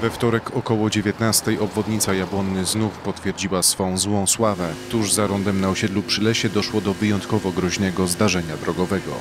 We wtorek około 19 obwodnica Jabłonny znów potwierdziła swą złą sławę. Tuż za rondem na osiedlu przy lesie doszło do wyjątkowo groźnego zdarzenia drogowego.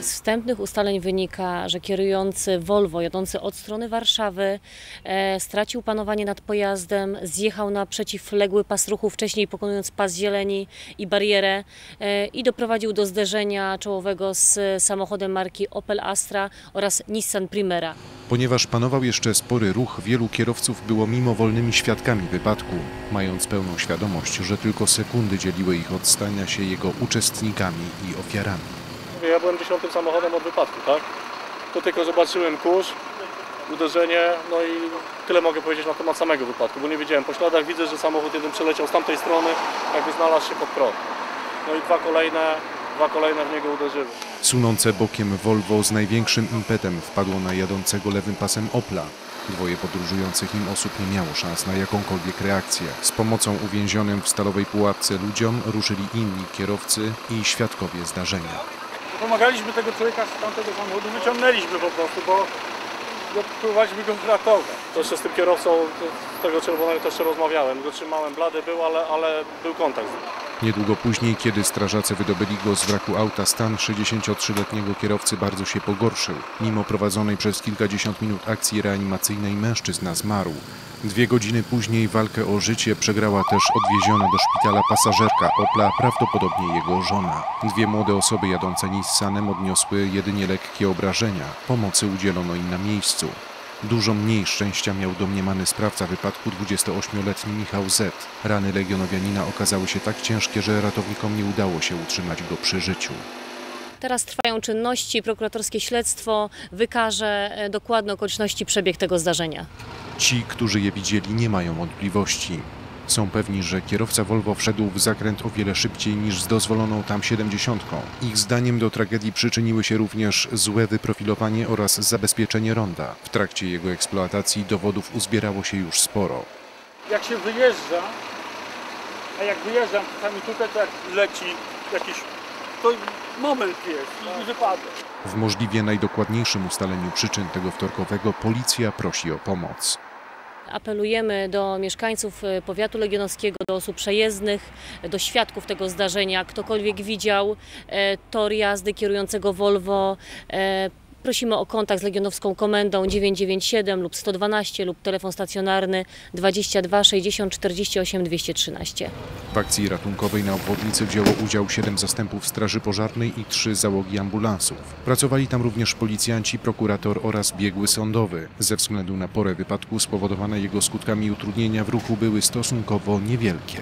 Z wstępnych ustaleń wynika, że kierujący Volvo jadący od strony Warszawy e, stracił panowanie nad pojazdem, zjechał na przeciwległy pas ruchu, wcześniej pokonując pas zieleni i barierę e, i doprowadził do zderzenia czołowego z samochodem marki Opel Astra oraz Nissan Primera. Ponieważ panował jeszcze spory ruch, wielu kierowców było mimowolnymi świadkami wypadku, mając pełną świadomość, że tylko sekundy dzieliły ich od stania się jego uczestnikami i ofiarami. Ja byłem dziesiątym samochodem od wypadku, tak? To tylko zobaczyłem kurz, uderzenie, no i tyle mogę powiedzieć na temat samego wypadku, bo nie wiedziałem. Po śladach widzę, że samochód jeden przeleciał z tamtej strony, jakby znalazł się pod prąd. No i dwa kolejne, dwa kolejne w niego uderzyły. Sunące bokiem Volvo z największym impetem wpadło na jadącego lewym pasem Opla. Dwoje podróżujących im osób nie miało szans na jakąkolwiek reakcję. Z pomocą uwięzionym w stalowej pułapce ludziom ruszyli inni kierowcy i świadkowie zdarzenia. Pomagaliśmy tego człowieka z tamtego samochodu, wyciągnęliśmy po prostu, bo bo próbowaliśmy go ratować. To jeszcze z tym kierowcą to- tego czerwonego też jeszcze rozmawiałem. Go trzymałem, blady był, ale, ale był kontakt z nim. Niedługo później, kiedy strażacy wydobyli go z wraku auta, stan 63-letniego kierowcy bardzo się pogorszył. Mimo prowadzonej przez kilkadziesiąt minut akcji reanimacyjnej mężczyzna zmarł. Dwie godziny później walkę o życie przegrała też odwieziona do szpitala pasażerka Opla, prawdopodobnie jego żona. Dwie młode osoby jadące Nissanem odniosły jedynie lekkie obrażenia. Pomocy udzielono im na miejscu. Dużo mniej szczęścia miał domniemany sprawca wypadku 28-letni Michał Z. Rany legionowianina okazały się tak ciężkie, że ratownikom nie udało się utrzymać go przy życiu. Teraz trwają czynności, prokuratorskie śledztwo wykaże e, dokładne okoliczności przebieg tego zdarzenia. Ci, którzy je widzieli, nie mają wątpliwości. Są pewni, że kierowca Volvo wszedł w zakręt o wiele szybciej niż z dozwoloną tam 70. Ich zdaniem do tragedii przyczyniły się również złe wyprofilowanie oraz zabezpieczenie ronda. W trakcie jego eksploatacji dowodów uzbierało się już sporo. jak się wyjeżdża, a jak wyjeżdżam czasami tutaj, to jak leci jakiś, to moment jest i wypadek. W możliwie najdokładniejszym ustaleniu przyczyn tego wtorkowego policja prosi o pomoc. Apelujemy do mieszkańców e, powiatu legionowskiego, do osób przejezdnych, do świadków tego zdarzenia. Ktokolwiek widział e, tor jazdy kierującego Volvo, e, prosimy o kontakt z legionowską komendą 997 lub 112 lub telefon stacjonarny 22 60 48 213. W akcji ratunkowej na obwodnicy wzięło udział 7 zastępów Straży Pożarnej i 3 załogi ambulansów. Pracowali tam również policjanci, prokurator oraz biegły sądowy. Ze względu na porę wypadku spowodowane jego skutkami utrudnienia w ruchu były stosunkowo niewielkie.